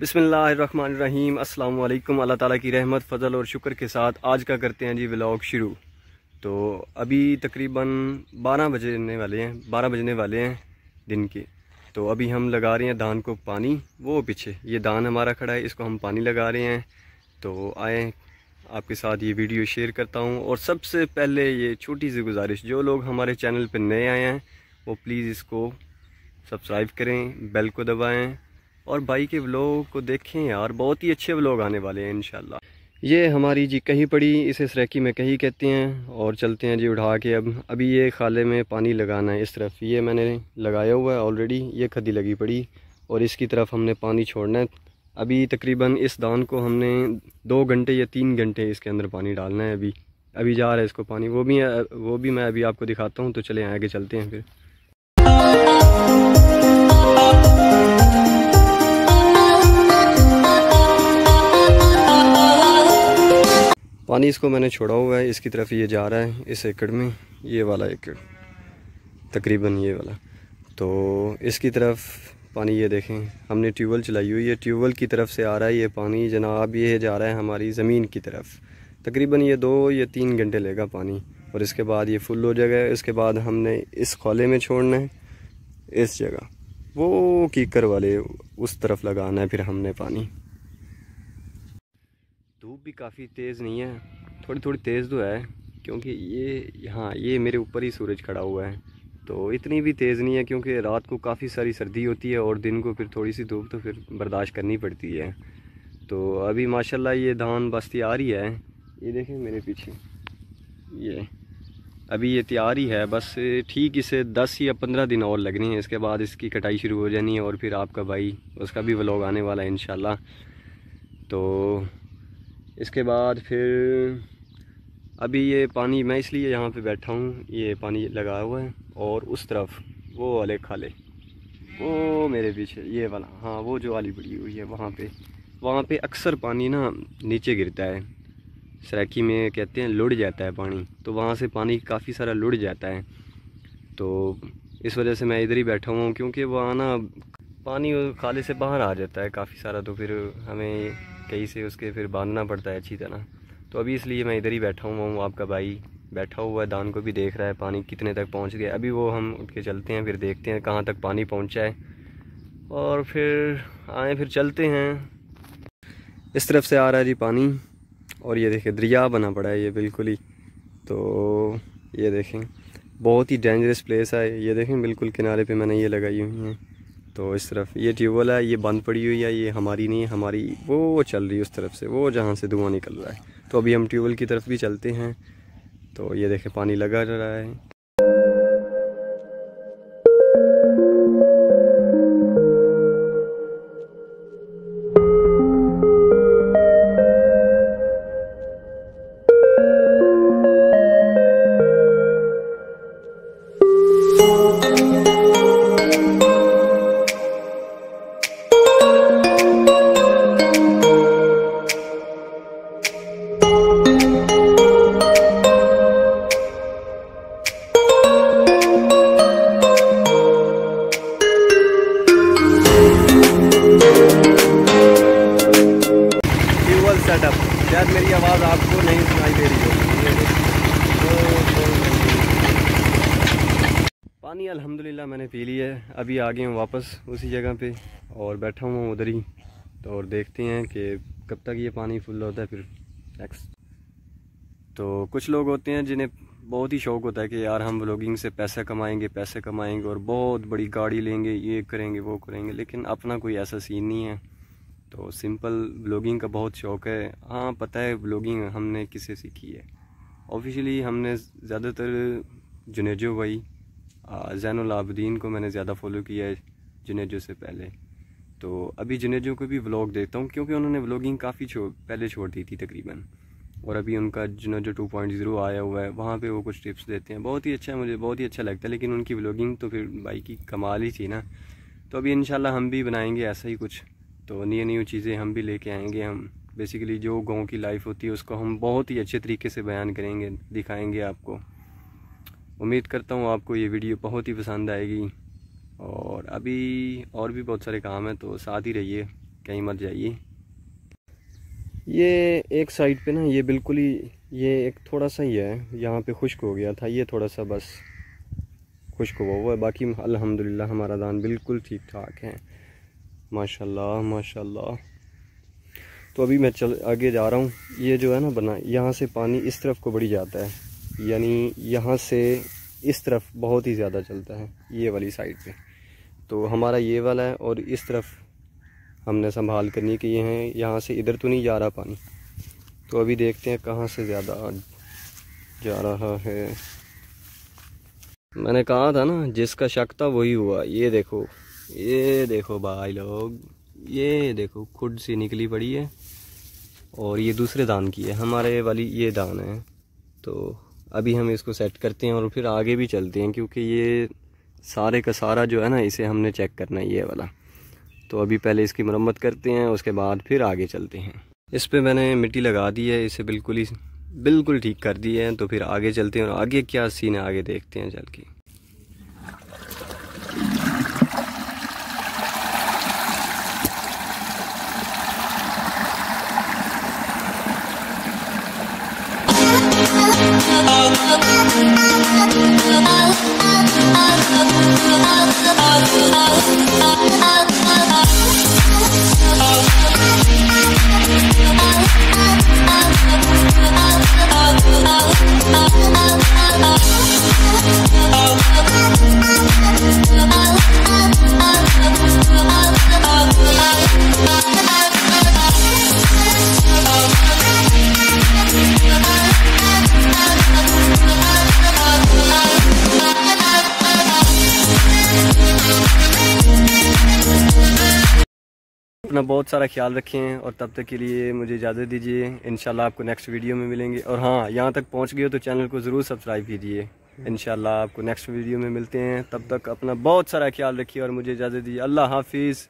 बिसमीम अल्लाम अल्लाह ताला की रहमत, फ़ज़ल और शुक्र के साथ आज का करते हैं जी व्लॉग शुरू। तो अभी तकरीबन 12 बजने वाले हैं 12 बजने वाले हैं दिन के। तो अभी हम लगा रहे हैं धान को पानी, वो पीछे। ये धान हमारा खड़ा है, इसको हम पानी लगा रहे हैं। तो आए, आपके साथ ये वीडियो शेयर करता हूँ। और सबसे पहले ये छोटी सी गुजारिश, जो लोग हमारे चैनल पर नए आए हैं, वो प्लीज़ इसको सब्सक्राइब करें, बेल को दबाएँ और भाई के व्लॉग को देखें यार, बहुत ही अच्छे व्लॉग आने वाले हैं इन ये हमारी जी कहीं पड़ी, इसे सरेकी में कहीं कहते हैं, और चलते हैं जी उठा के अब। अभी ये खाले में पानी लगाना है इस तरफ़। ये मैंने लगाया हुआ है ऑलरेडी ये खदी लगी पड़ी, और इसकी तरफ़ हमने पानी छोड़ना है। अभी तकरीबन इस दान को हमने दो घंटे या तीन घंटे इसके अंदर पानी डालना है अभी। अभी जा रहा है इसको पानी, वो भी वो भी मैं अभी आपको दिखाता हूँ तो चले आगे चलते हैं फिर। पानी इसको मैंने छोड़ा हुआ है, इसकी तरफ़ ये जा रहा है, इस एकड़ में, ये वाला एकड़, तकरीबन ये वाला। तो इसकी तरफ़ पानी ये देखें, हमने ट्यूबवेल चलाई हुई है, ट्यूबवेल की तरफ़ से आ रहा है ये पानी, जनाब ये जा रहा है हमारी ज़मीन की तरफ़। तकरीबन ये दो या तीन घंटे लेगा पानी, और इसके बाद ये फुल हो जाएगा, इसके बाद हमने इस खोले में छोड़ना है, इस जगह, वो कीकर वाले उस तरफ़ लगाना है फिर हमने पानी। धूप भी काफ़ी तेज़ नहीं है। थोड़ी थोड़ी तेज़ तो है, क्योंकि ये हाँ ये मेरे ऊपर ही सूरज खड़ा हुआ है। तो इतनी भी तेज़ नहीं है क्योंकि रात को काफ़ी सारी सर्दी होती है और दिन को फिर थोड़ी सी धूप तो फिर बर्दाश्त करनी पड़ती है। तो अभी माशाल्लाह ये धान बस तैयार ही है। ये देखें मेरे पीछे। ये, अभी ये तैयार ही है बस ठीक इसे दस या पंद्रह दिन और लगने हैं। इसके बाद इसकी कटाई शुरू हो जानी है और फिर आपका भाई, उसका भी व्लॉग आने वाला है इन तो इसके बाद फिर अभी ये पानी मैं इसलिए यहाँ पे बैठा हूँ, ये पानी लगा हुआ है और उस तरफ़ वो वाले खाले, वो मेरे पीछे, ये वाला हाँ वो जो वाली बड़ी हुई है वहाँ पे। वहाँ पे अक्सर पानी ना नीचे गिरता है। सराकी में कहते हैं लुढ़ जाता है पानी तो वहाँ से पानी काफ़ी सारा लुढ़ जाता है। तो इस वजह से मैं इधर ही बैठा हुआ हूँ, क्योंकि वहाँ ना पानी खाले से बाहर आ जाता है काफ़ी सारा तो फिर हमें कहीं से उसके फिर बांधना पड़ता है अच्छी तरह। तो अभी इसलिए मैं इधर ही बैठा हुआ हूँ, आपका भाई बैठा हुआ है धान को भी देख रहा है, पानी कितने तक पहुँच गया। अभी वो हम उठ के चलते हैं, फिर देखते हैं कहाँ तक पानी पहुँचा है। और फिर आए, फिर चलते हैं। इस तरफ़ से आ रहा है जी पानी, और ये देखें दरिया बना पड़ा है ये बिल्कुल ही। तो ये देखें, बहुत ही डेंजरस प्लेस है ये देखें बिल्कुल किनारे पे मैंने ये लगाई हुई हैं। तो इस तरफ़ ये ट्यूबवेल है, ये बंद पड़ी हुई है, ये हमारी नहीं है, हमारी वो चल रही है उस तरफ़ से, वो जहाँ से धुआँ निकल रहा है। तो अभी हम ट्यूबवेल की तरफ़ भी चलते हैं। तो ये देखें, पानी लगा रहा है। पानी, अल्हम्दुलिल्लाह, मैंने पी लिया है। अभी आ गए हूँ वापस, उसी जगह पे। और बैठा हूँ उधर ही। तो और देखते हैं कि कब तक ये पानी फुल होता है, फिर नेक्स्ट तो कुछ लोग होते हैं जिन्हें बहुत ही शौक़ होता है कि यार, हम ब्लॉगिंग से पैसे कमाएँगे पैसे कमाएँगे और बहुत बड़ी गाड़ी लेंगे, ये करेंगे, वो करेंगे। लेकिन अपना कोई ऐसा सीन नहीं है। तो सिंपल ब्लॉगिंग का बहुत शौक़ है। हाँ पता है ब्लॉगिंग हमने किसे सीखी है? ऑफिशियली हमने ज़्यादातर जुनेजो भाई जैनलाबद्दीन को मैंने ज़्यादा फॉलो किया है जुनेजो से पहले। तो अभी जुनेजो को भी व्लॉग देखता हूँ क्योंकि उन्होंने व्लॉगिंग काफ़ी छो, पहले छोड़ दी थी तकरीबन। और अभी उनका जुनेजो टू पॉइंट ज़ीरो आया हुआ है, वहाँ पे वो कुछ टिप्स देते हैं। बहुत ही अच्छा है मुझे, बहुत ही अच्छा लगता है, लेकिन उनकी व्लॉगिंग तो फिर भाई की कमाल ही थी ना। तो अभी इन हम भी बनाएँगे ऐसा ही कुछ। तो नई नई चीज़ें हम भी लेके आएँगे हम। बेसिकली जो गाँव की लाइफ होती है, उसको हम बहुत ही अच्छे तरीके से बयान करेंगे, दिखाएँगे आपको। उम्मीद करता हूँ आपको ये वीडियो बहुत ही पसंद आएगी। और अभी और भी बहुत सारे काम हैं तो साथ ही रहिए, कहीं मत जाइए। ये एक साइड पे ना, ये बिल्कुल ही, ये एक थोड़ा सा ही है। यहाँ पे खुश्क हो गया था, ये थोड़ा सा बस खुश्क हुआ हुआ है। बाकी अल्हम्दुलिल्लाह हमारा दान बिल्कुल ठीक ठाक है। माशाल्लाह माशाल्लाह। तो अभी मैं चल, आगे जा रहा हूँ। ये जो है ना बना, यहाँ से पानी इस तरफ़ को बढ़ी जाता है। यानी यहाँ से इस तरफ़ बहुत ही ज़्यादा चलता है, ये वाली साइड पे। तो हमारा ये वाला है और इस तरफ़ हमने संभाल करनी कि ये हैं, यहाँ से इधर तो नहीं जा रहा पानी। तो अभी देखते हैं कहाँ से ज़्यादा जा रहा है। मैंने कहा था ना, जिसका शक था वही हुआ। ये देखो। ये देखो भाई लोग, ये देखो, खुद सी निकली पड़ी है। और ये दूसरे दान की है, हमारे वाली ये दान है। तो अभी हम इसको सेट करते हैं और फिर आगे भी चलते हैं, क्योंकि ये सारे का सारा जो है ना, इसे हमने चेक करना है, ये वाला। तो अभी पहले इसकी मरम्मत करते हैं, उसके बाद फिर आगे चलते हैं। इस पर मैंने मिट्टी लगा दी है, इसे बिल्कुल ही, बिल्कुल ठीक कर दी है तो फिर आगे चलते हैं और आगे क्या सीन है, आगे देखते हैं चल के। I'm अपना बहुत सारा ख्याल रखें और तब तक के लिए मुझे इजाज़त दीजिए। इन आपको नेक्स्ट वीडियो में मिलेंगे। और हाँ यहाँ तक पहुँच गए तो चैनल को ज़रूर सब्सक्राइब कीजिए। इन आपको नेक्स्ट वीडियो में मिलते हैं। तब तक अपना बहुत सारा ख्याल रखिए और मुझे इजाज़त दीजिए। अल्लाह हाफिज़।